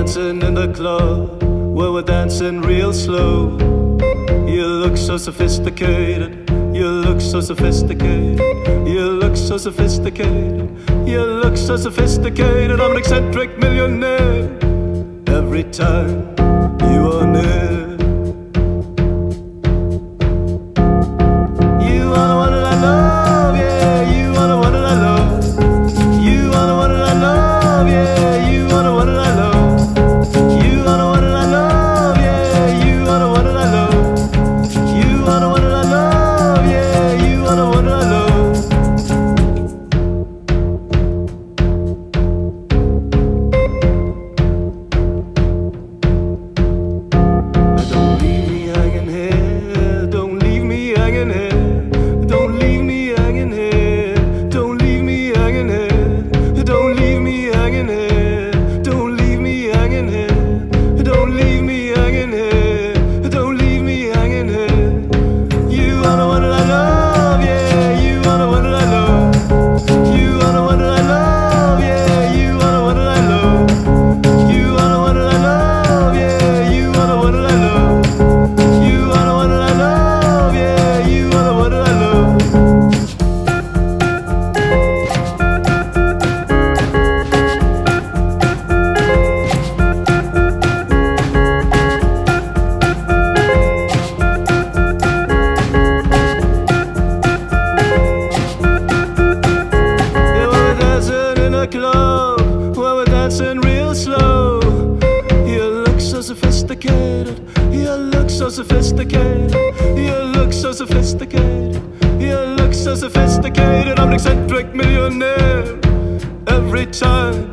dancing in the club where we're dancing real slow. You look so sophisticated. You look so sophisticated. You look so sophisticated. You look so sophisticated. I'm an eccentric millionaire. Every time. love. While we're dancing real slow? You look so sophisticated. You look so sophisticated. You look so sophisticated. You look so sophisticated. I'm an eccentric millionaire. Every time